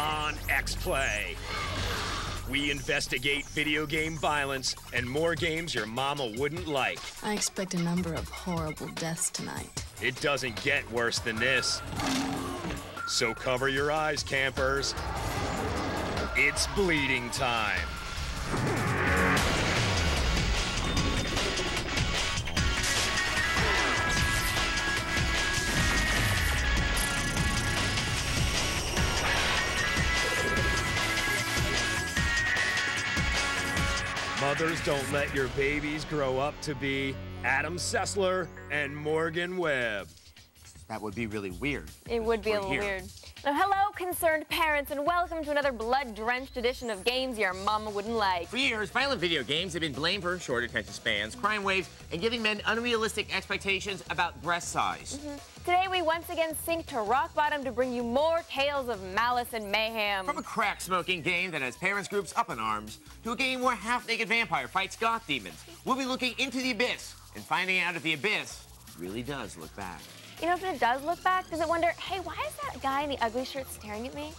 on X-Play. We investigate video game violence and more games your mama wouldn't like. I expect a number of horrible deaths tonight. It doesn't get worse than this. So cover your eyes, campers. It's bleeding time. Mothers don't let your babies grow up to be Adam Sessler and Morgan Webb. That would be really weird. It would be a little here. weird. Now, hello, concerned parents, and welcome to another blood-drenched edition of games your mama wouldn't like. For years, violent video games have been blamed for short attention spans, crime waves, and giving men unrealistic expectations about breast size. Mm-hmm. Today, we once again sink to rock bottom to bring you more tales of malice and mayhem. From a crack smoking game that has parents groups up in arms to a game where half naked vampire fights goth demons, we'll be looking into the abyss and finding out if the abyss really does look back. You know, if it does look back, does it wonder, hey, why is that guy in the ugly shirt staring at me?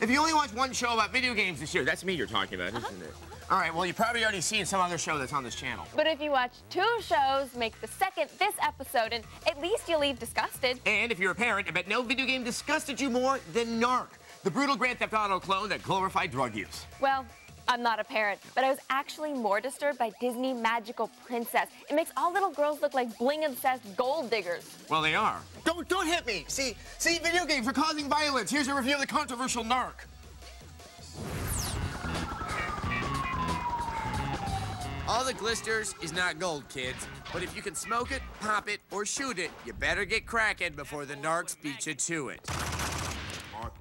If you only watch one show about video games this year, that's me you're talking about, isn't it? Uh-huh. All right, well, you've probably already seen some other show that's on this channel. But if you watch two shows, make the second this episode, and at least you'll leave disgusted. And if you're a parent, I bet no video game disgusted you more than Narc, the brutal Grand Theft Auto clone that glorified drug use. Well, I'm not a parent, but I was actually more disturbed by Disney Magical Princess. It makes all little girls look like bling-obsessed gold diggers. Well, they are. Don't don't hit me. See, see, video games are causing violence. Here's a review of the controversial Narc. All the glisters is not gold, kids. But if you can smoke it, pop it, or shoot it, you better get cracking before the narcs beat you to it.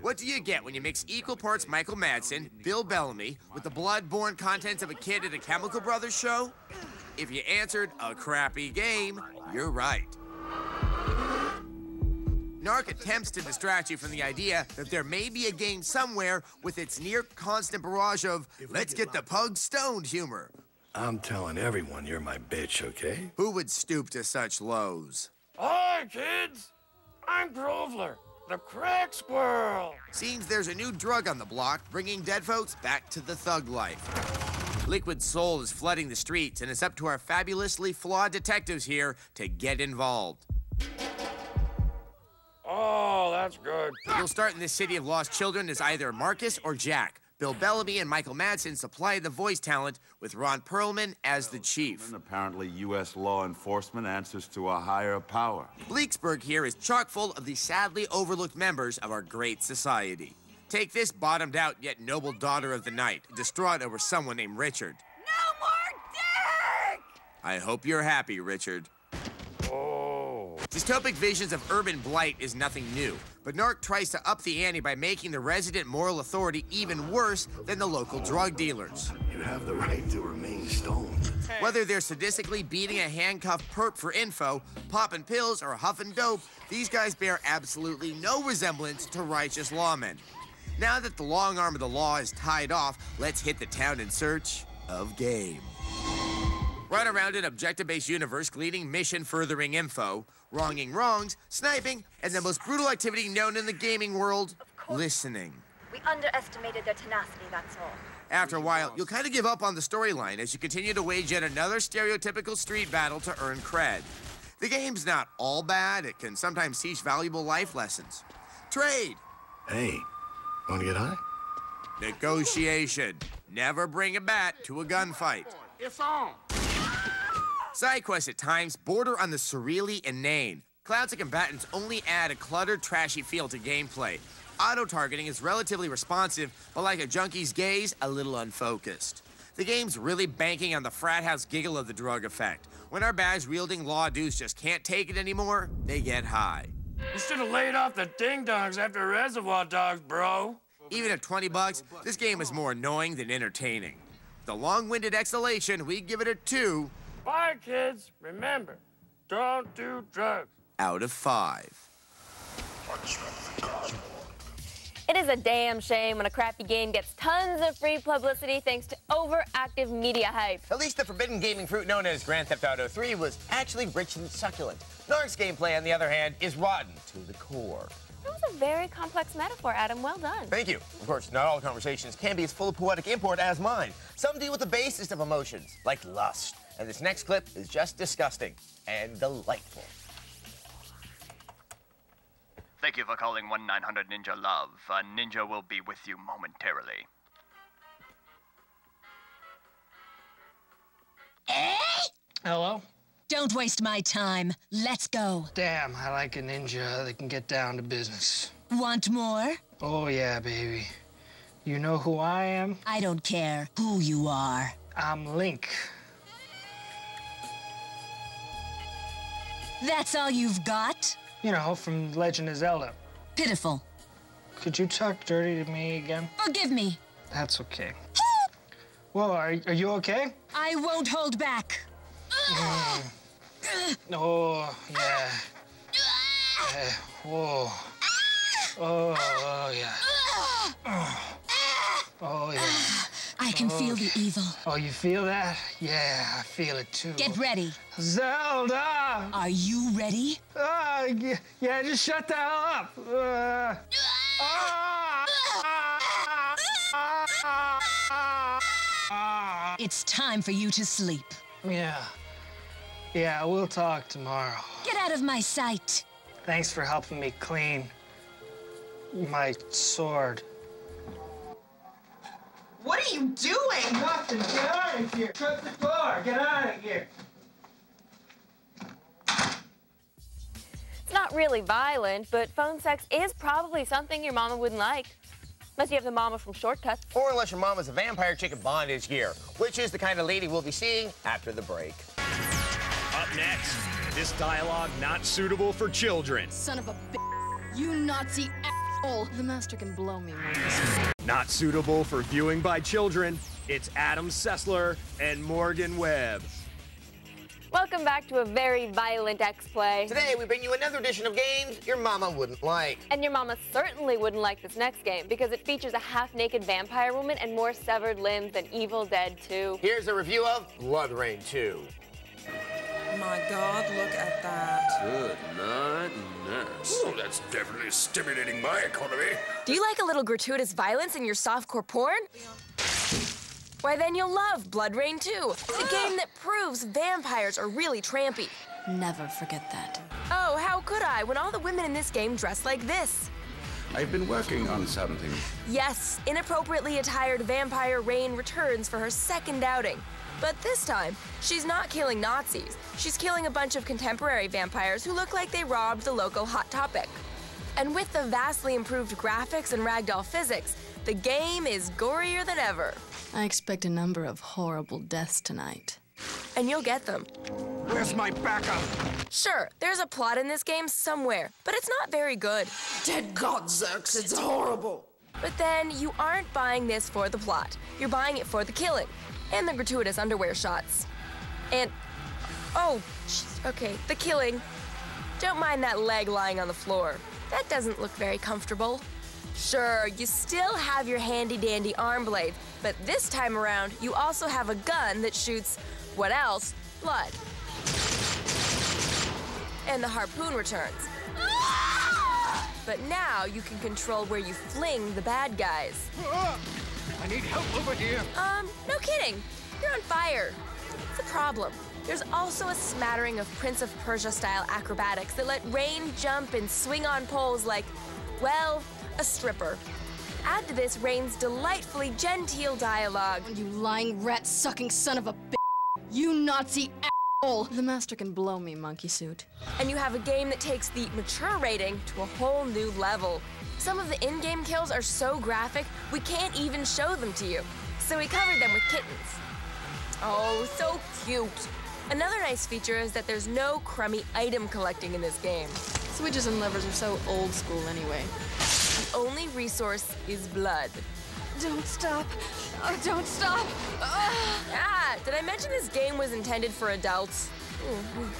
What do you get when you mix equal parts Michael Madsen, Bill Bellamy, with the blood-borne contents of a kid at a Chemical Brothers show? If you answered a crappy game, you're right. Narc attempts to distract you from the idea that there may be a game somewhere with its near constant barrage of let's get the pug stoned humor. I'm telling everyone you're my bitch, okay? Who would stoop to such lows? Hi, kids. I'm Grovler, the crack squirrel. Seems there's a new drug on the block, bringing dead folks back to the thug life. Liquid Soul is flooding the streets, and it's up to our fabulously flawed detectives here to get involved. Oh, that's good. You'll start in the city of lost children as either Marcus or Jack. Bill Bellamy and Michael Madsen supply the voice talent with Ron Perlman as the chief. And apparently, U.S. law enforcement answers to a higher power. Bleaksburg here is chock full of the sadly overlooked members of our great society. Take this bottomed out yet noble daughter of the night, distraught over someone named Richard. No more dick! I hope you're happy, Richard. Oh. Dystopic visions of urban blight is nothing new, but Narc tries to up the ante by making the resident moral authority even worse than the local drug dealers. You have the right to remain stoned. Whether they're sadistically beating a handcuffed perp for info, popping pills, or huffing dope, these guys bear absolutely no resemblance to righteous lawmen. Now that the long arm of the law is tied off, let's hit the town in search of game. Run around an objective-based universe gleaning mission-furthering info, wronging wrongs, sniping, and the most brutal activity known in the gaming world, listening. We underestimated their tenacity, that's all. After a while, you'll kind of give up on the storyline as you continue to wage yet another stereotypical street battle to earn cred. The game's not all bad, it can sometimes teach valuable life lessons. Trade, Hey, wanna get high? negotiation, never bring a bat to a gunfight. It's on. Side quests at times border on the surreally inane. Clouds and combatants only add a cluttered, trashy feel to gameplay. Auto-targeting is relatively responsive, but like a junkie's gaze, a little unfocused. The game's really banking on the frat house giggle of the drug effect. When our badge-wielding law dudes just can't take it anymore, they get high. You should have laid off the ding-dongs after Reservoir Dogs, bro. Even at 20 bucks, this game is more annoying than entertaining. The long-winded exhalation, we give it a 2 Bye, kids. Remember, don't do drugs. out of 5. It is a damn shame when a crappy game gets tons of free publicity thanks to overactive media hype. At least the forbidden gaming fruit known as Grand Theft Auto 3 was actually rich and succulent. Narc's gameplay, on the other hand, is rotten to the core. That was a very complex metaphor, Adam. Well done. Thank you. Of course, not all conversations can be as full of poetic import as mine. Some deal with the basest of emotions, like lust. And this next clip is just disgusting and delightful. Thank you for calling 1 900 Ninja Love. A ninja will be with you momentarily. Hello? Don't waste my time. Let's go. Damn, I like a ninja that can get down to business. Want more? Oh, yeah, baby. You know who I am? I don't care who you are. I'm Link. That's all you've got? You know, from Legend of Zelda. Pitiful. Could you talk dirty to me again? Forgive me. That's okay. Whoa, are, are you okay? I won't hold back. Mm. Oh, yeah. yeah. Whoa. Oh, oh, yeah. Oh, yeah. I can feel the evil. Oh, you feel that? Yeah, I feel it too. Get ready. Zelda! Are you ready? Uh, yeah, yeah, just shut the hell up. Uh, It's time for you to sleep. Yeah. Yeah, we'll talk tomorrow. Get out of my sight. Thanks for helping me clean my sword. What are you doing? Nothing. Get out of here. Shut the door. Get out of here. It's not really violent, but phone sex is probably something your mama wouldn't like. Unless you have the mama from Shortcuts. Or unless your mama's a vampire chick in bondage gear, which is the kind of lady we'll be seeing after the break. Up next, this dialogue not suitable for children. Son of a bitch. You Nazi asshole. The master can blow me, Monkey. Not suitable for viewing by children. It's Adam Sessler and Morgan Webb. Welcome back to a very violent X-Play. Today, we bring you another edition of games your mama wouldn't like. And your mama certainly wouldn't like this next game because it features a half-naked vampire woman and more severed limbs than Evil Dead 2. Here's a review of BloodRayne 2. My God, look at that. Good night, nurse. Oh, that's definitely stimulating my economy. Do you like a little gratuitous violence in your softcore porn? Why, then you'll love BloodRayne 2, the game that proves vampires are really trampy. Never forget that. Oh, how could I when all the women in this game dress like this? I've been working on something. Yes, inappropriately attired vampire Rayne returns for her second outing. But this time, she's not killing Nazis. She's killing a bunch of contemporary vampires who look like they robbed the local Hot Topic. And with the vastly improved graphics and ragdoll physics, the game is gorier than ever. I expect a number of horrible deaths tonight. And you'll get them. Where's my backup? Sure, there's a plot in this game somewhere, but it's not very good. Dead God, Zerx, it's horrible. But then you aren't buying this for the plot. You're buying it for the killing and the gratuitous underwear shots. And oh, okay, the killing. Don't mind that leg lying on the floor. That doesn't look very comfortable. Sure, you still have your handy dandy arm blade, but this time around, you also have a gun that shoots, what else? Blood. And the harpoon returns. Ah! But now you can control where you fling the bad guys. I need help over here. Um, no kidding. You're on fire. It's a problem. There's also a smattering of Prince of Persia style acrobatics that let Rayne jump and swing on poles like, well, a stripper. Add to this Rayne's delightfully genteel dialogue. You lying rat sucking son of a bitch. You Nazi asshole. The master can blow me, monkey suit. And you have a game that takes the mature rating to a whole new level. Some of the in-game kills are so graphic, we can't even show them to you. So we covered them with kittens. Oh, so cute. Another nice feature is that there's no crummy item collecting in this game. Switches and levers are so old school anyway. The only resource is blood. Don't stop. Oh, don't stop. Ah, did I mention this game was intended for adults?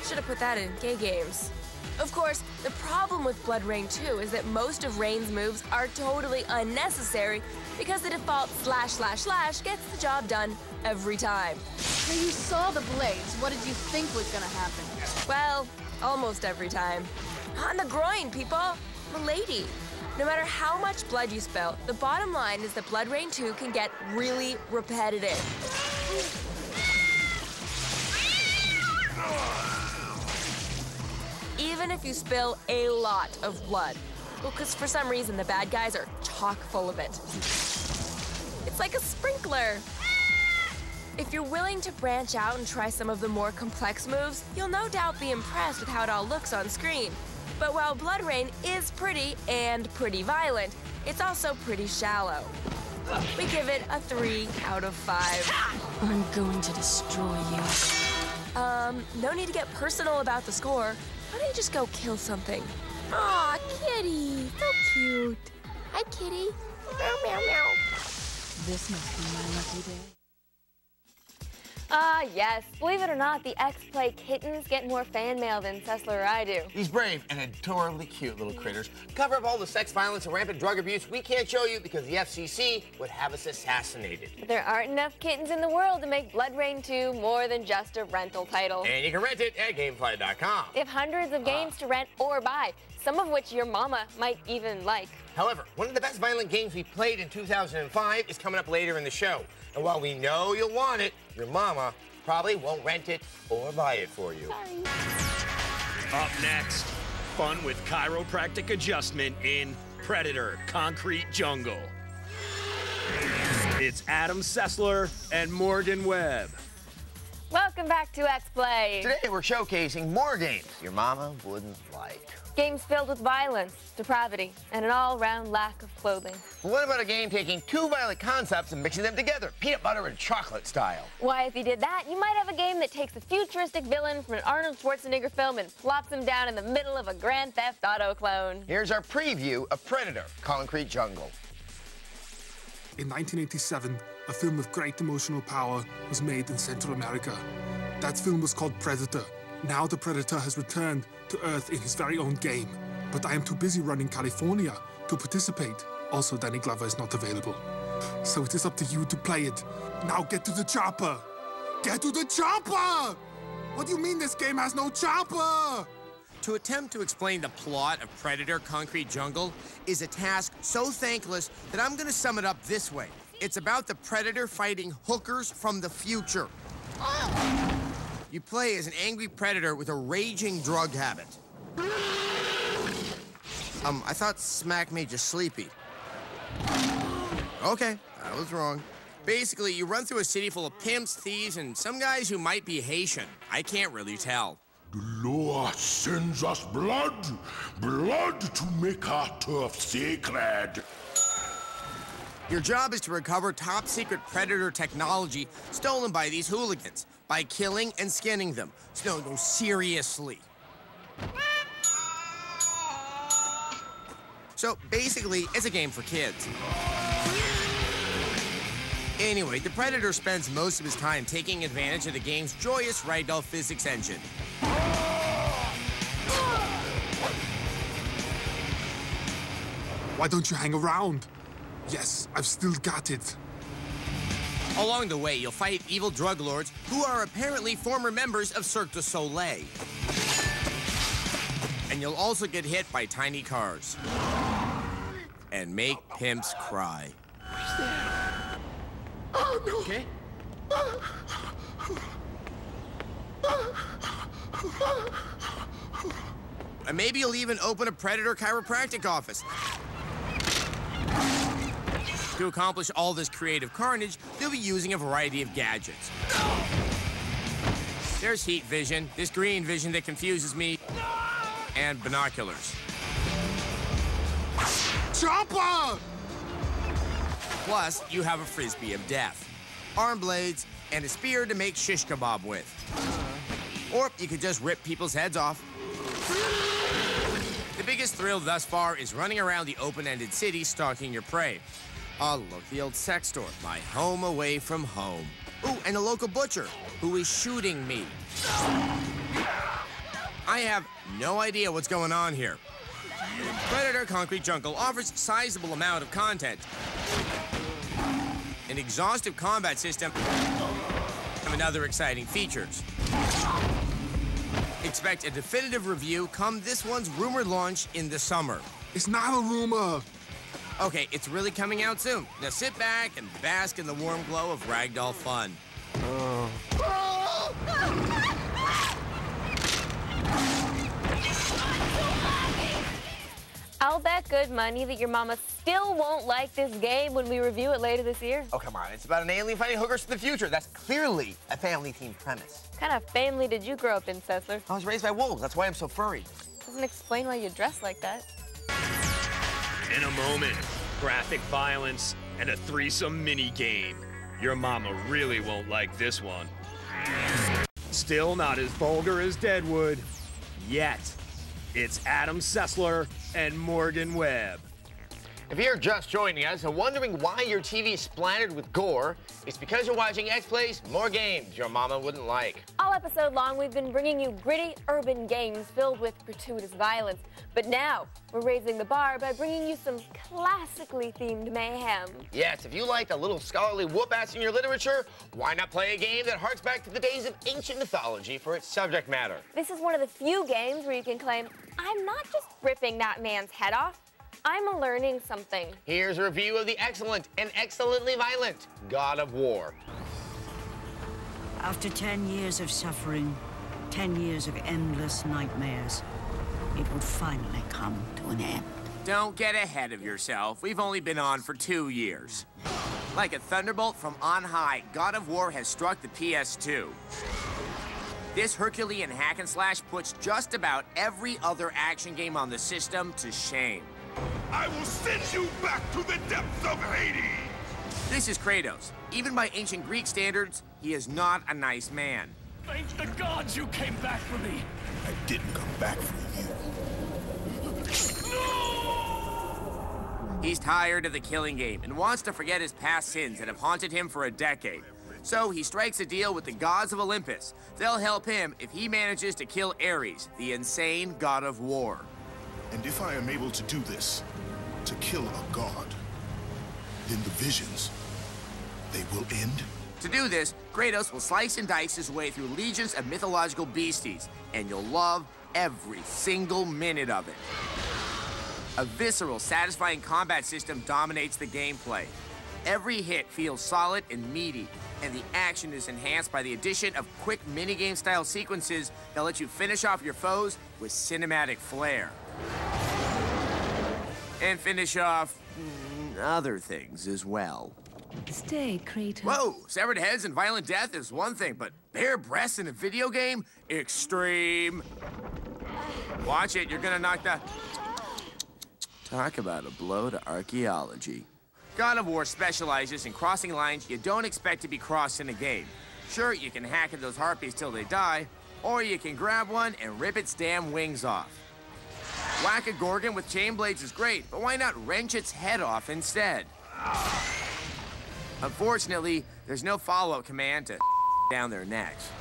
Should have put that in gay games. Of course, the problem with BloodRayne 2 is that most of Rayne's moves are totally unnecessary because the default slash slash slash gets the job done every time. Now you saw the blades. What did you think was gonna happen? Well, almost every time. On the groin, people! Milady. No matter how much blood you spill, the bottom line is that BloodRayne 2 can get really repetitive. Even if you spill a lot of blood. Well, because for some reason the bad guys are chock full of it. It's like a sprinkler. If you're willing to branch out and try some of the more complex moves, you'll no doubt be impressed with how it all looks on screen. But while BloodRayne is pretty and pretty violent, it's also pretty shallow. We give it a 3 out of 5. I'm going to destroy you. Um, no need to get personal about the score. Why don't you just go kill something? Aw, kitty. So cute. Hi, kitty. Meow, meow, meow. This must be my lucky day. Ah, yes. Believe it or not, the X-Play kittens get more fan mail than Sessler or I do. These brave and adorably cute little critters cover up all the sex violence and rampant drug abuse we can't show you because the FCC would have us assassinated. But there aren't enough kittens in the world to make BloodRayne 2 more than just a rental title. And you can rent it at Gamefly.com. They have hundreds of games to rent or buy, some of which your mama might even like. However, one of the best violent games we played in 2005 is coming up later in the show. And while we know you'll want it, your mama probably won't rent it or buy it for you. Up next, fun with chiropractic adjustment in Predator Concrete Jungle. It's Adam Sessler and Morgan Webb. Welcome back to X-Play. Today we're showcasing more games your mama wouldn't like. Games filled with violence, depravity, and an all-round lack of clothing. But what about a game taking two violent concepts and mixing them together, peanut butter and chocolate style? Why, if you did that, you might have a game that takes a futuristic villain from an Arnold Schwarzenegger film and plops him down in the middle of a Grand Theft Auto clone. Here's our preview of Predator Concrete Jungle. In 1987, a film of great emotional power was made in Central America. That film was called Predator. Now the Predator has returned to Earth in his very own game, but I am too busy running California to participate. Also, Danny Glover is not available. So it is up to you to play it. Now get to the chopper! Get to the chopper! What do you mean this game has no chopper? To attempt to explain the plot of Predator Concrete Jungle is a task so thankless that I'm gonna sum it up this way. It's about the Predator fighting hookers from the future. You play as an angry predator with a raging drug habit. Um, I thought smack made you sleepy. Okay, I was wrong. Basically, you run through a city full of pimps, thieves, and some guys who might be Haitian. I can't really tell. The law sends us blood, blood to make our turf sacred. Your job is to recover top secret predator technology stolen by these hooligans by killing and skinning them. No, no, seriously. So basically, it's a game for kids. Anyway, the Predator spends most of his time taking advantage of the game's joyous ragdoll physics engine. Why don't you hang around? Yes, I've still got it. Along the way, you'll fight evil drug lords who are apparently former members of Cirque du Soleil. And you'll also get hit by tiny cars. And make pimps cry. Oh, no. Okay. And maybe you'll even open a Predator chiropractic office. To accomplish all this creative carnage, you'll be using a variety of gadgets. There's heat vision, this green vision that confuses me, and binoculars. Chopper! Plus, you have a frisbee of death, arm blades, and a spear to make shish kebab with. Or you could just rip people's heads off. The biggest thrill thus far is running around the open-ended city stalking your prey. Oh, look, the old sex store. My home away from home. Ooh, and a local butcher, who is shooting me. I have no idea what's going on here. Predator Concrete Jungle offers sizable amount of content. An exhaustive combat system and other exciting features. Expect a definitive review come this one's rumored launch in the summer. It's not a rumor. Okay, it's really coming out soon. Now sit back and bask in the warm glow of ragdoll fun. Oh. I'll bet good money that your mama still won't like this game when we review it later this year. Oh, come on. It's about an alien fighting hookers from the future. That's clearly a family-themed premise. What kind of family did you grow up in, Sessler? I was raised by wolves. That's why I'm so furry. Doesn't explain why you dress like that. In a moment, graphic violence and a threesome mini game. Your mama really won't like this one. Still not as vulgar as Deadwood. Yet. It's Adam Sessler and Morgan Webb. If you're just joining us and wondering why your TV is splattered with gore, it's because you're watching X Plays more games your mama wouldn't like. All episode long, we've been bringing you gritty urban games filled with gratuitous violence. But now, we're raising the bar by bringing you some classically themed mayhem. Yes, if you liked a little scholarly whoop-ass in your literature, why not play a game that harks back to the days of ancient mythology for its subject matter? This is one of the few games where you can claim, I'm not just ripping that man's head off, I'm learning something. Here's a review of the excellent and excellently violent God of War. After 10 years of suffering, 10 years of endless nightmares, it would finally come to an end. Don't get ahead of yourself. We've only been on for two years. Like a thunderbolt from on high, God of War has struck the PS2. This Herculean hack and slash puts just about every other action game on the system to shame. I will send you back to the depths of Hades! This is Kratos. Even by ancient Greek standards, he is not a nice man. Thank the gods you came back for me. I didn't come back for you. No! He's tired of the killing game and wants to forget his past sins that have haunted him for a decade. So he strikes a deal with the gods of Olympus. They'll help him if he manages to kill Ares, the insane god of war. And if I am able to do this, to kill a god, then the visions, they will end? To do this, Kratos will slice and dice his way through legions of mythological beasties, and you'll love every single minute of it. A visceral, satisfying combat system dominates the gameplay. Every hit feels solid and meaty, and the action is enhanced by the addition of quick minigame-style sequences that let you finish off your foes with cinematic flair. And finish off mm, other things as well. Stay, Kratos. Whoa, severed heads and violent death is one thing, but bare breasts in a video game? Extreme. Watch it, you're gonna knock the... Talk about a blow to archaeology. God of War specializes in crossing lines you don't expect to be crossed in a game. Sure, you can hack at those harpies till they die, or you can grab one and rip its damn wings off. Whack a Gorgon with chain blades is great, but why not wrench its head off instead? Unfortunately, there's no follow-up command to down their necks.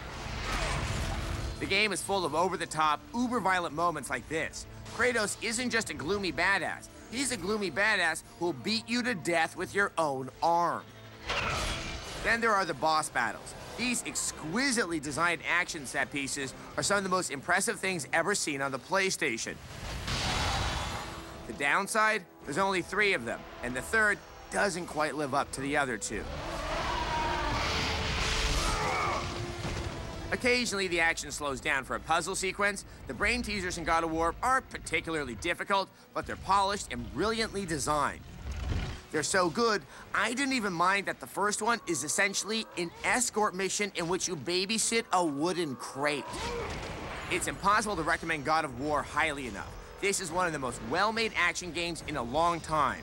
The game is full of over-the-top, uber-violent moments like this. Kratos isn't just a gloomy badass. He's a gloomy badass who'll beat you to death with your own arm. Then there are the boss battles. These exquisitely designed action set pieces are some of the most impressive things ever seen on the PlayStation. The downside? There's only three of them, and the third doesn't quite live up to the other two. Occasionally, the action slows down for a puzzle sequence. The brain teasers in God of War aren't particularly difficult, but they're polished and brilliantly designed. They're so good, I didn't even mind that the first one is essentially an escort mission in which you babysit a wooden crate. It's impossible to recommend God of War highly enough. This is one of the most well-made action games in a long time.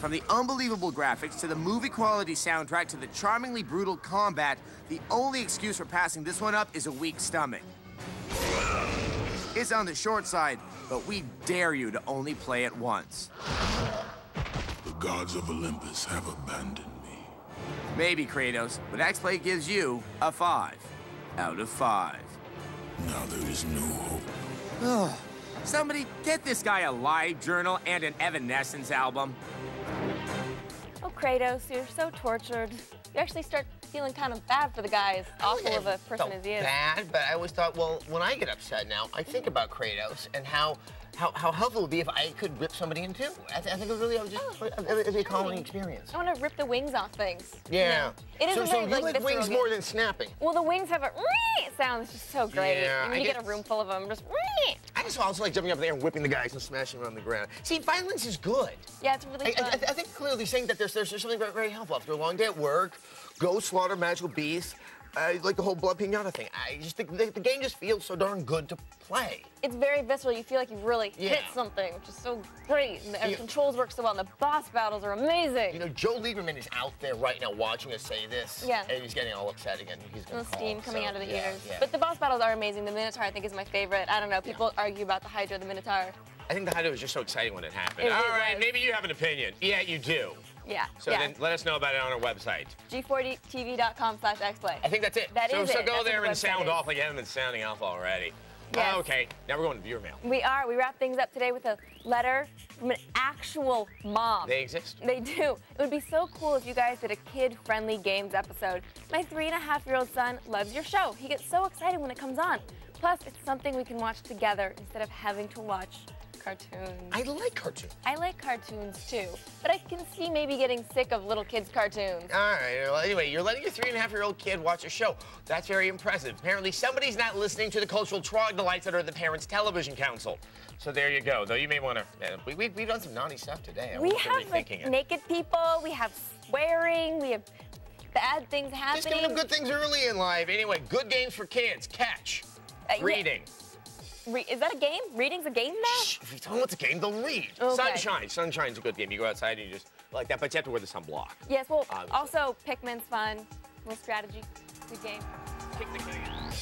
From the unbelievable graphics to the movie quality soundtrack to the charmingly brutal combat, the only excuse for passing this one up is a weak stomach. It's on the short side, but we dare you to only play it once. The gods of Olympus have abandoned me. Maybe, Kratos, but X-Play gives you a 5 out of 5. Now there is no hope. Ugh. Somebody get this guy a live journal and an Evanescence album. Oh, Kratos, you're so tortured. you actually start feeling kind of bad for the guy, as awful of a person felt as he is. bad, but I always thought, well, when I get upset now, I think about Kratos and how how, how helpful it would be if I could rip somebody in two. I, th I think it would really, I would just, Oh, it would be a calming experience. I want to rip the wings off things. you Yeah. know? It is so, a so very, you like, like wings game. more than snapping. Well, the wings have a sound. It's just so great. Yeah, I you get guess- a room full of them, just I just also like jumping up there and whipping the guys and smashing them on the ground. See, violence is good. yeah, it's really I. I, I think clearly saying that there's, there's something very, very helpful. After a long day at work, go slaughter magical beasts, uh, like the whole blood pinata thing. I just think the, the game just feels so darn good to play. it's very visceral. You feel like you've really Yeah. hit something, which is so great. And the controls work so well, and the boss battles are amazing. You know, Joe Lieberman is out there right now watching us say this. Yeah. And he's getting all upset again. He's gonna call, steam coming so, out of the yeah, ears. yeah. But the boss battles are amazing. The Minotaur, I think, is my favorite. I don't know. People argue about the Hydra, the Minotaur. I think the Hydra was just so exciting when it happened. It- all right, was. maybe you have an opinion. Yeah, you do. Yeah. So yeah. then let us know about it on our website. G4tv.com slash xplay. I think that's it. That so, is so it. go That's there and sound is. off like you haven't been sounding off already. Yes. Okay, now we're going to viewer mail. We are. We wrap things up today with a letter from an actual mom. They exist. They do. It would be so cool if you guys did a kid-friendly games episode. My three and a half year old son loves your show. He gets so excited when it comes on. Plus, it's something we can watch together instead of having to watch cartoons. I like cartoons. I like cartoons too, but I can see maybe getting sick of little kids' cartoons. All right. Well, anyway, you're letting your three and a half year old kid watch a show. That's very impressive. Apparently, somebody's not listening to the cultural troglodytes that are the Parents Television Council. So there you go. Though you may want to. we, we, we've done some naughty stuff today. I we have like naked people, we have swearing, we have bad things happening. Just giving them good things early in life. Anyway, good games for kids. Catch. Uh. Reading. Re- is that a game? Reading's a game now? If you tell them it's a game, they'll read. Okay. Sunshine. Sunshine's a good game. You go outside and you just like that, but you have to wear the sunblock. Yes, well, Obviously. also Pikmin's fun. Little strategy. Good game. Kick the can.